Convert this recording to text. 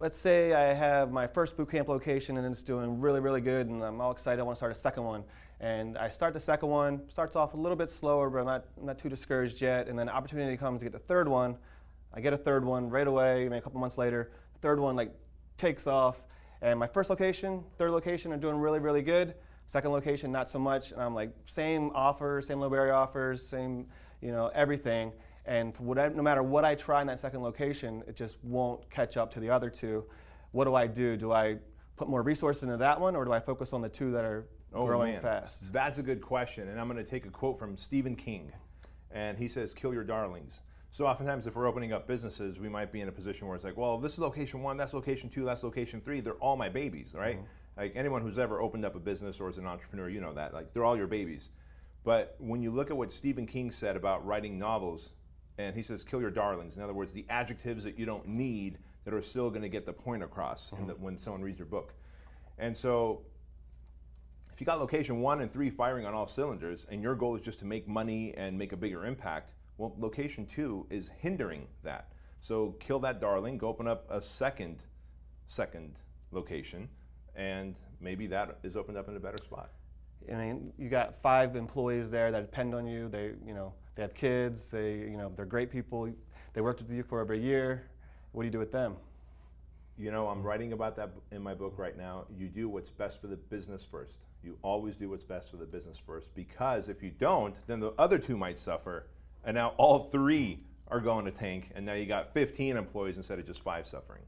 Let's say I have my first boot camp location and it's doing really, really good, and I'm all excited. I want to start a second one, and I start the second one. Starts off a little bit slower, but I'm not, I'm not too discouraged yet. And then opportunity comes to get the third one. I get a third one right away. Maybe a couple months later, third one like takes off. And my first location, third location are doing really, really good. Second location, not so much. And I'm like, same offers, same low barrier offers, same, you know, everything. And whatever, no matter what I try in that second location, it just won't catch up to the other two. What do I do? Do I put more resources into that one, or do I focus on the two that are oh, growing man. fast? That's a good question. And I'm going to take a quote from Stephen King. And he says, kill your darlings. So oftentimes if we're opening up businesses, we might be in a position where it's like, well, this is location one, that's location two, that's location three. They're all my babies, right? Mm-hmm. Like anyone who's ever opened up a business or is an entrepreneur, you know that. Like they're all your babies. But when you look at what Stephen King said about writing novels, and he says, kill your darlings. In other words, the adjectives that you don't need that are still going to get the point across mm-hmm. the, when someone reads your book. And so, if you got location one and three firing on all cylinders, and your goal is just to make money and make a bigger impact, well, location two is hindering that. So kill that darling, go open up a second, second location, and maybe that is opened up in a better spot. I mean, you got five employees there that depend on you. They, you know, they have kids. They, you know, they're great people. They worked with you for over a year. What do you do with them? You know, I'm writing about that in my book right now. You do what's best for the business first. You always do what's best for the business first because if you don't, then the other two might suffer. And now all three are going to tank, and now you got 15 employees instead of just five suffering.